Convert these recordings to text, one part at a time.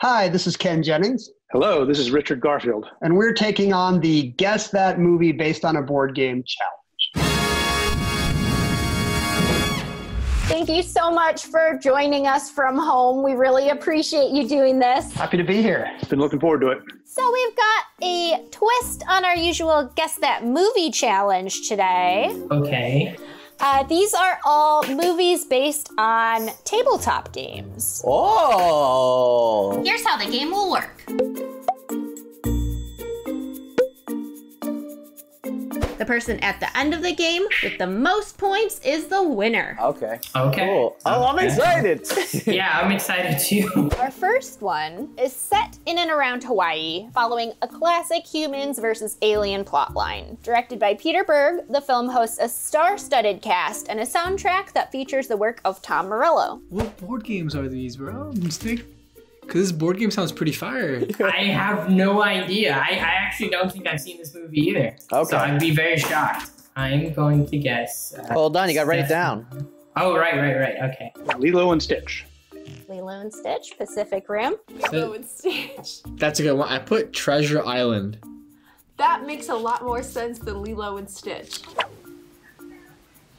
Hi, this is Ken Jennings, Hello, this is Richard Garfield. and we're taking on the Guess That Movie Based on a Board Game challenge. Thank you so much for joining us from home. We really appreciate you doing this. Happy to be here. Been looking forward to it. So, we've got a twist on our usual Guess That Movie challenge today. Okay. Uh, these are all movies based on tabletop games. Oh. Here's how the game will work. The person at the end of the game with the most points is the winner. Okay. Okay. Cool. Oh, I'm excited. Yeah, I'm excited too. Our first one is set in and around Hawaii, following a classic humans versus alien plotline. Directed by Peter Berg, the film hosts a star studded cast and a soundtrack that features the work of Tom Morello. What board games are these, bro? Stick. Cause this board game sounds pretty fire. I have no idea. I, I actually don't think I've seen this movie either. Okay. So I'd be very shocked. I'm going to guess. uh, Hold on, you gotta write it down. Oh, right, right, right. Okay. Lilo and Stitch. Lilo and Stitch, Pacific Rim. Lilo and Stitch. That's a good one. I put Treasure Island. That makes a lot more sense than Lilo and Stitch.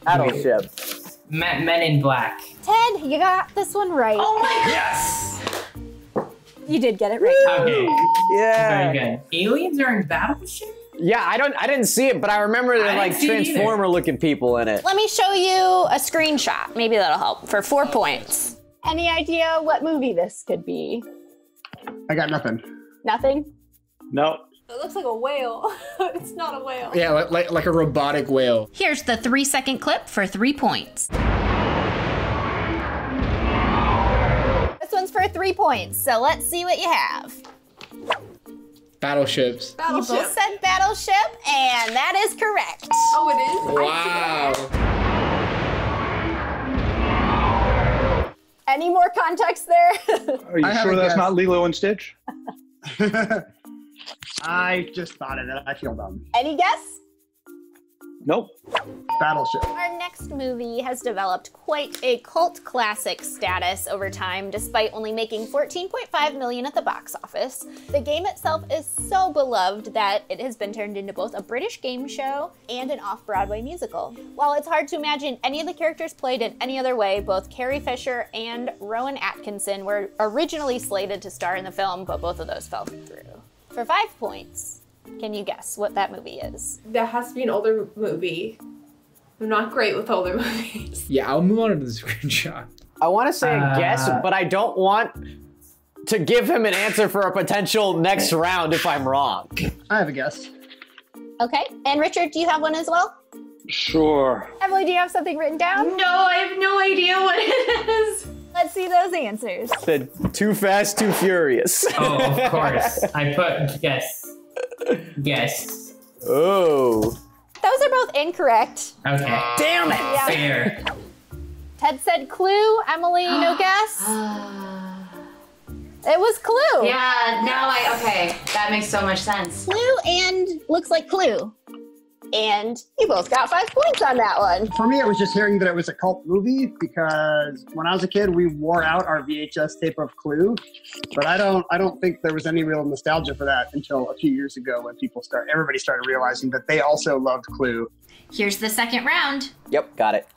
Battleship. Men, Men in Black. Ted, you got this one right. Oh my Yes! You did get it right. Okay. Yeah. Very good. Aliens are in Battleship? Yeah, I don't. I didn't see it, but I remember there I like didn't see it either. transformer-looking people in it. Let me show you a screenshot. Maybe that'll help for four points. Any idea what movie this could be? I got nothing. Nothing? No. It looks like a whale. it's not a whale. Yeah, like, like like a robotic whale. Here's the three second clip for three points. Three points, so let's see what you have. Battleships. You Battleship. both said Battleship, and that is correct. Oh, it is? Wow. Any more context there? Are you I sure that's guess. not Lilo and Stitch? I just thought of it. I feel dumb. Any guess? Nope. Battleship. Our next movie has developed quite a cult classic status over time, despite only making 14.5 million at the box office. The game itself is so beloved that it has been turned into both a British game show and an off-Broadway musical. While it's hard to imagine any of the characters played in any other way, both Carrie Fisher and Rowan Atkinson were originally slated to star in the film, but both of those fell through. For five points, can you guess what that movie is? That has to be an older movie. I'm not great with older movies. Yeah, I'll move on to the screenshot. I want to say a Uh, guess, but I don't want to give him an answer for a potential next round if I'm wrong. I have a guess. Okay, and Richard, do you have one as well? Sure. Emily, do you have something written down? No, I have no idea what it is. Let's see those answers. Said too fast, too furious. Oh, of course. I put guess. Guess. oh. Those are both incorrect. Okay. Damn it! Yeah. Fair. Ted said Clue. Emily, no guess. It was Clue. Yeah, now I okay. That makes so much sense. Clue and looks like Clue. And you both got five points on that one. For me, it was just hearing that it was a cult movie because when I was a kid, we wore out our VHS tape of Clue, but I don't, I don't think there was any real nostalgia for that until a few years ago when people start, everybody started realizing that they also loved Clue. Here's the second round. Yep, got it.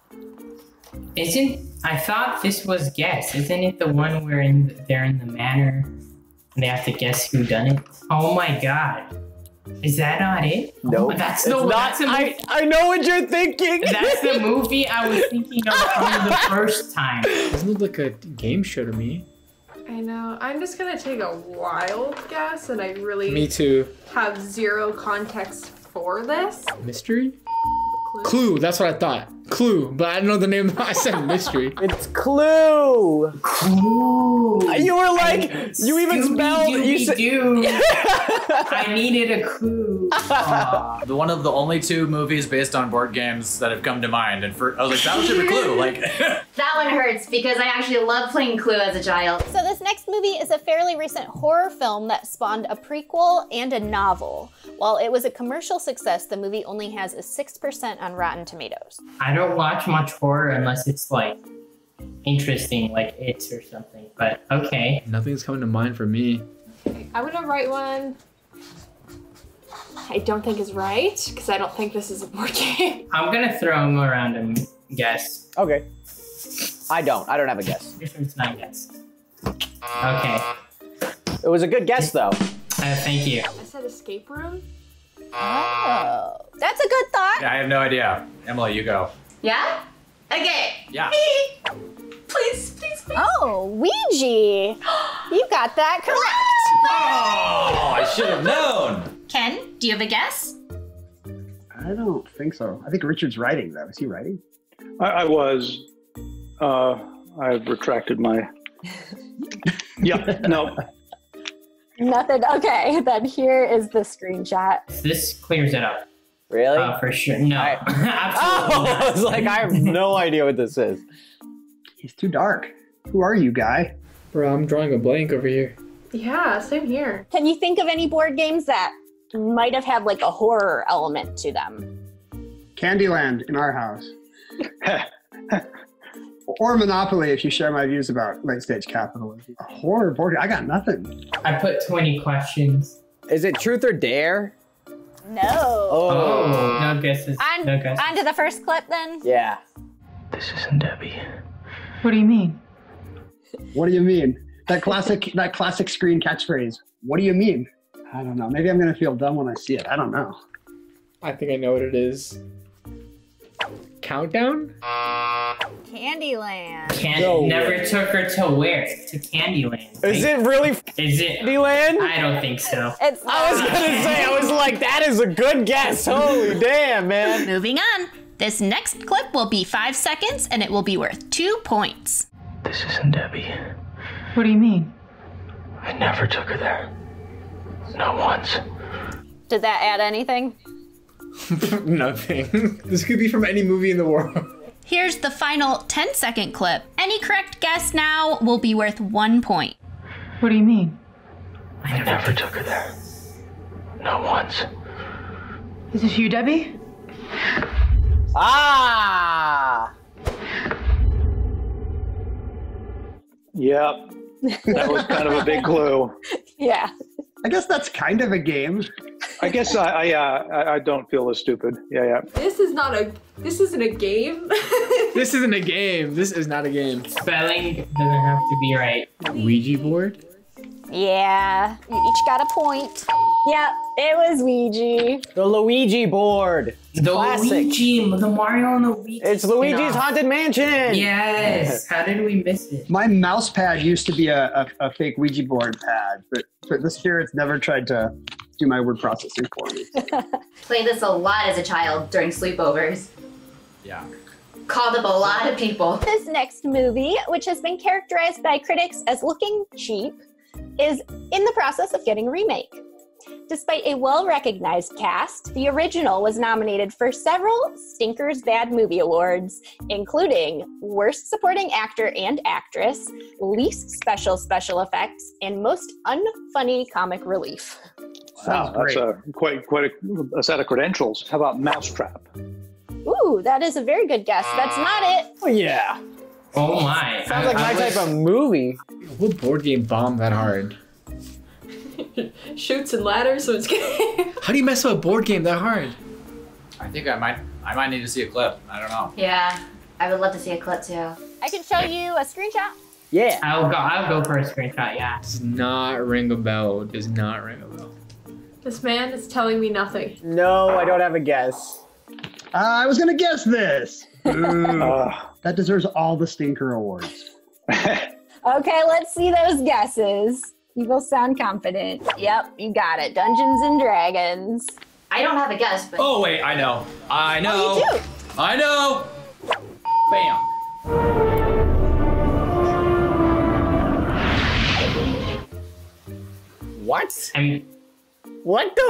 Isn't I thought this was guess? Isn't it the one where in they're in the manor and they have to guess who done it? Oh my god. Is that not it? Oh nope. Oh, that's It's no not. that's the I. I know what you're thinking. That's the movie I was thinking of from the first time. Doesn't look like a game show to me. I know. I'm just gonna take a wild guess, and I really Me too. have zero context for this. Mystery? Clue. Clue. That's what I thought. Clue, but I don't know the name. I said mystery. It's Clue. Ooh. You were like, you even spelled. You said. I needed a clue. Aw. The one of the only two movies based on board games that have come to mind, and for I was like that was or Clue, like That one hurts because I actually loved playing Clue as a child. So this next movie is a fairly recent horror film that spawned a prequel and a novel. While it was a commercial success, the movie only has a 6% on Rotten Tomatoes. I don't watch much horror unless it's like interesting, like it's or something. But okay. Nothing's coming to mind for me. I'm gonna write one. I don't think is right because I don't think this is a board game. I'm gonna throw him around and guess. Okay. I don't. I don't have a guess. This one's not a guess. Okay. It was a good guess though. Uh, thank you. I said escape room. Oh, that's a good thought. Yeah, I have no idea. Emily, you go. Yeah? Okay. Yeah. Please, please, please. Oh, Ouija. You got that correct. Oh, I should have known. Ken, do you have a guess? I don't think so. I think Richard's writing though. Is he writing? I, I was. Uh, I've retracted my. yeah, no. Nothing. Okay, then here is the screenshot. This clears it up. Really? Uh, for sure. No. I- Absolutely Oh. I was like, I have no idea what this is. He's too dark. Who are you, guy? Bro, I'm drawing a blank over here. Yeah, same here. Can you think of any board games that might have had like a horror element to them? Candyland in our house. or Monopoly, if you share my views about late stage capitalism. A horror board. I got nothing. I put 20 questions. Is it truth or dare? No. Oh, no guesses. On, no guesses. on to the first clip then. Yeah. This isn't Debbie. What do you mean? What do you mean? That classic that classic screen catchphrase. What do you mean? I don't know. Maybe I'm gonna feel dumb when I see it. I don't know. I think I know what it is. Countdown? Candyland. Can- No never took her to where? To Candyland. Is it really Is it? Candyland? I don't think so. It's I was gonna say, I was like, that is a good guess. Holy damn, man. Moving on. This next clip will be five seconds and it will be worth two points. This isn't Debbie. What do you mean? I never took her there. Not once. Did that add anything? Nothing. this could be from any movie in the world. Here's the final 10 second clip. Any correct guess now will be worth one point. What do you mean? I never took her there. Not once. Is this you, Debbie? Ah! Yep. That was kind of a big clue. Yeah. I guess that's kind of a game. I guess I, I, uh, I, I don't feel as stupid. Yeah, yeah. This is not a. This isn't a game. This isn't a game. This is not a game. Spelling doesn't have to be right. Ouija board? Yeah. You each got a point. Yep, it was Ouija. The Luigi board. The Classic. Luigi, the Mario and the Luigi. It's Luigi's spin-off. Haunted Mansion. Yes. How did we miss it? My mouse pad used to be a, a, a fake Ouija board pad, but, but this year it's never tried to do my word processing for me. Played this a lot as a child during sleepovers. Yeah. Called up a lot of people. This next movie, which has been characterized by critics as looking cheap, is in the process of getting a remake. Despite a well recognized cast, the original was nominated for several Stinkers Bad Movie Awards, including Worst Supporting Actor and Actress, Least Special Special Effects, and Most Unfunny Comic Relief. Wow, that's a quite quite a, a set of credentials. How about Mousetrap? Ooh, that is a very good guess. That's not it. Oh, yeah. Oh my. Sounds I- like I my was- type of movie. What board game bombed that hard? Chutes and Ladders, so it's good. How do you mess up a board game that hard? I think I might I might need to see a clip. I don't know. Yeah, I would love to see a clip too. I can show you a screenshot. Yeah. I'll go. I'll go for a screenshot. Yeah. Does not ring a bell. Does not ring a bell. this man is telling me nothing. No, I don't have a guess. Uh, I was gonna guess this. Ooh, Uh, that deserves all the stinker awards. Okay, let's see those guesses. You both sound confident. Yep, you got it. Dungeons and Dragons. I don't have a guess, but Oh wait, I know. I know. Oh, you do. I know. Bam. What? I mean, What the?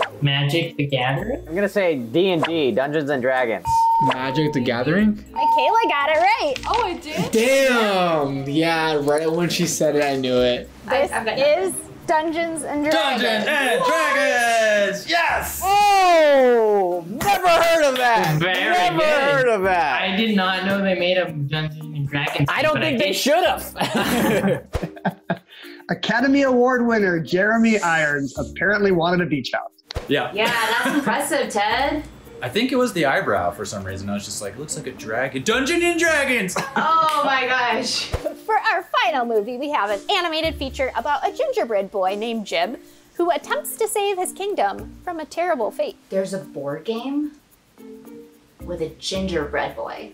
F- Magic the Gathering. I'm gonna say D and D, Dungeons and Dragons. Magic the Gathering? Kayla got it right. Oh, I did. Damn! Yeah, right when she said it, I knew it. This I've is Dungeons and Dragons. Dungeons and Dragons. Yes. Oh, never heard of that. Very never good. heard of that. I did not know they made a Dungeons and Dragons. I don't but think they should have. Academy Award winner Jeremy Irons apparently wanted a beach house. Yeah. Yeah, that's impressive, Ted. I think it was the eyebrow for some reason. I was just like, it looks like a dragon. Dungeon and Dragons! Oh my gosh. For our final movie, we have an animated feature about a gingerbread boy named Jib who attempts to save his kingdom from a terrible fate. There's a board game with a gingerbread boy.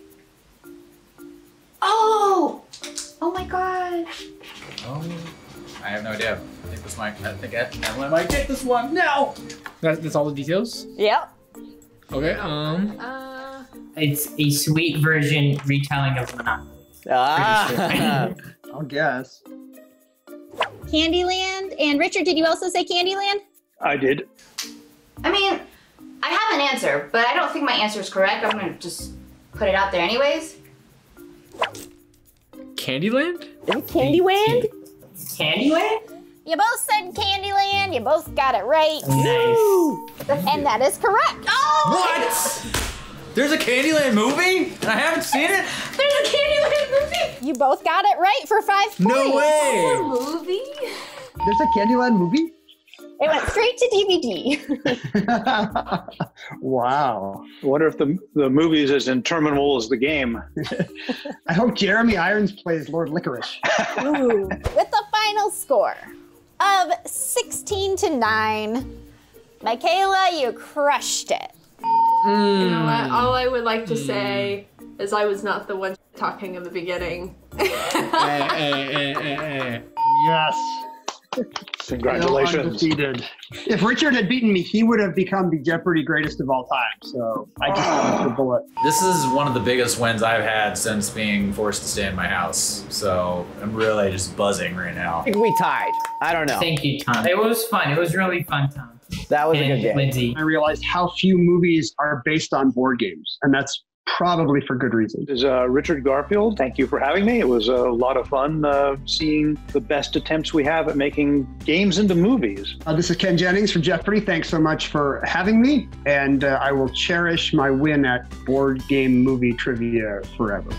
Oh! Oh my gosh. Oh, I have no idea. I think this might, I think I, I might get this one. No! That, that's all the details. Yep. Okay. Um. Uh, It's a sweet version retelling of Monopoly. Ah. I'll guess. Candyland. And Richard, did you also say Candyland? I did. I mean, I have an answer, but I don't think my answer is correct. I'm gonna just put it out there anyways. Candyland? Candyland? Candyland? You both said Candyland. You both got it right. Nice. And that is correct. Oh! What? There's a Candyland movie? And I haven't seen it? There's a Candyland movie. You both got it right for five points. No way! Movie? There's a Candyland movie? It went straight to DVD. wow. I wonder if the the movie is as interminable as the game. I hope Jeremy Irons plays Lord Licorice. Ooh. With the final score of 16 to 9, Mikaela, you crushed it. you know what? All I would like to say is I was not the one talking in the beginning. Eh, eh, eh. Yes. Congratulations. Undefeated. If Richard had beaten me, he would have become the Jeopardy greatest of all time. So I just dodged the bullet. This is one of the biggest wins I've had since being forced to stay in my house. So I'm really just buzzing right now. I think we tied. I don't know. Thank you, Tom. It was fun. It was really fun, Tom. That was a good game. Lindsay. I realized how few movies are based on board games, and that's probably for good reason. This is uh, Richard Garfield. Thank you for having me. It was a lot of fun uh, seeing the best attempts we have at making games into movies. Uh, this is Ken Jennings from Jeopardy. Thanks so much for having me, and uh, I will cherish my win at board game movie trivia forever.